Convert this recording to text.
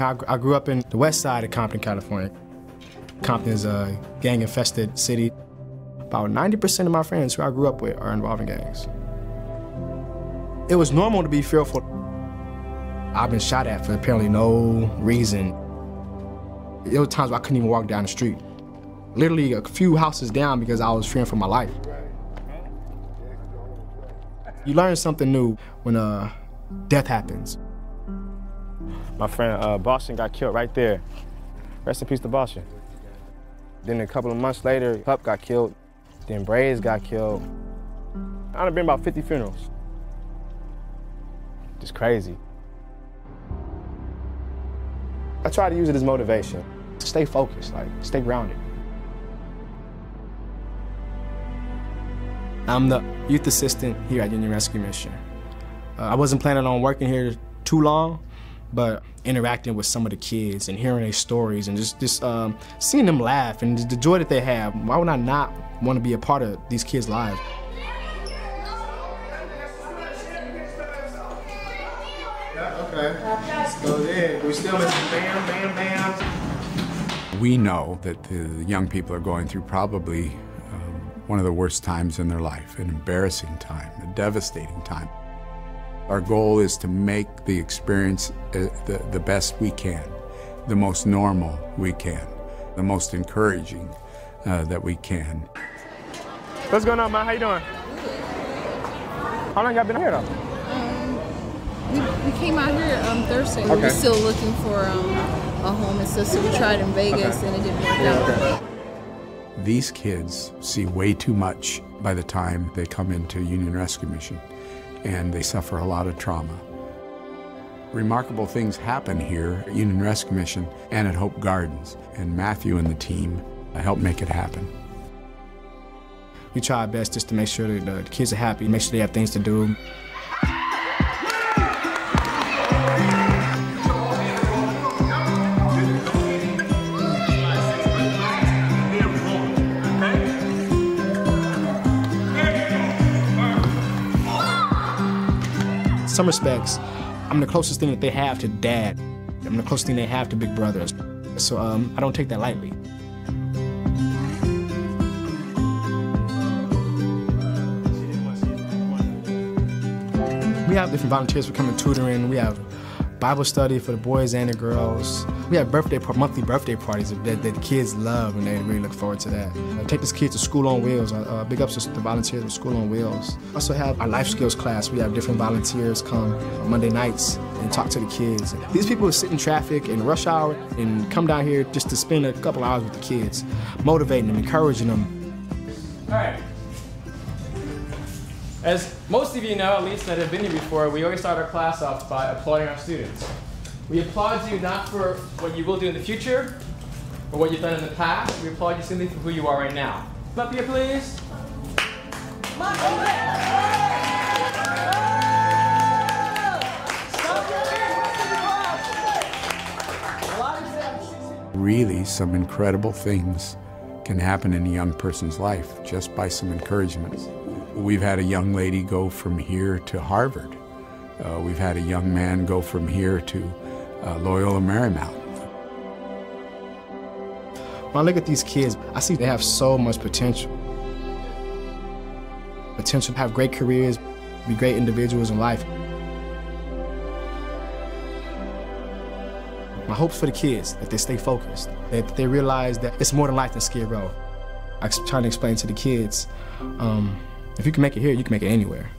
I, I grew up in the west side of Compton, California. Compton is a gang-infested city. About 90% of my friends who I grew up with are involved in gangs. It was normal to be fearful. I've been shot at for apparently no reason. There were times where I couldn't even walk down the street. Literally a few houses down because I was fearing for my life. You learn something new when uh, death happens. My friend uh, Boston got killed right there. Rest in peace to Boston. Then a couple of months later, Pup got killed. Then Braves got killed. I've been about 50 funerals. Just crazy. I try to use it as motivation. Stay focused, like stay grounded. I'm the youth assistant here at Union Rescue Mission. Uh, I wasn't planning on working here too long, but interacting with some of the kids and hearing their stories and just, just um, seeing them laugh and the joy that they have, why would I not want to be a part of these kids' lives? Okay. Let's go there. We still missing bam, bam, bam. We know that the young people are going through probably um, one of the worst times in their life, an embarrassing time, a devastating time. Our goal is to make the experience uh, the, the best we can, the most normal we can, the most encouraging uh, that we can. What's going on, man? How you doing? How long y'all been here, though? We, we came out here um, Thursday. We Okay. were still looking for um, a home and stuff, so we tried in Vegas Okay. and it didn't work out. These kids see way too much by the time they come into Union Rescue Mission, and they suffer a lot of trauma. Remarkable things happen here at Union Rescue Mission and at Hope Gardens, and Matthew and the team help make it happen. We try our best just to make sure that the kids are happy, make sure they have things to do. Some respects, I'm the closest thing that they have to dad. I'm the closest thing they have to big brothers. So um, I don't take that lightly. We have different volunteers for coming tutoring. We have Bible study for the boys and the girls. We have birthday monthly birthday parties that, that the kids love, and they really look forward to that. I take this kid to School on Wheels. Uh, big ups to the volunteers of School on Wheels. Also have our life skills class. We have different volunteers come on Monday nights and talk to the kids. These people sit in traffic in rush hour and come down here just to spend a couple hours with the kids, motivating them, encouraging them, All right. As most of you know, at least that have been here before, we always start our class off by applauding our students. We applaud you not for what you will do in the future or what you've done in the past. We applaud you simply for who you are right now. Come up here, please. Really, some incredible things can happen in a young person's life just by some encouragement. We've had a young lady go from here to Harvard. Uh, we've had a young man go from here to uh, Loyola Marymount. When I look at these kids, I see they have so much potential. Potential to have great careers, be great individuals in life. My hopes for the kids that they stay focused, that they realize that it's more than life than Skid Row. I'm trying to explain to the kids, um, if you can make it here, you can make it anywhere.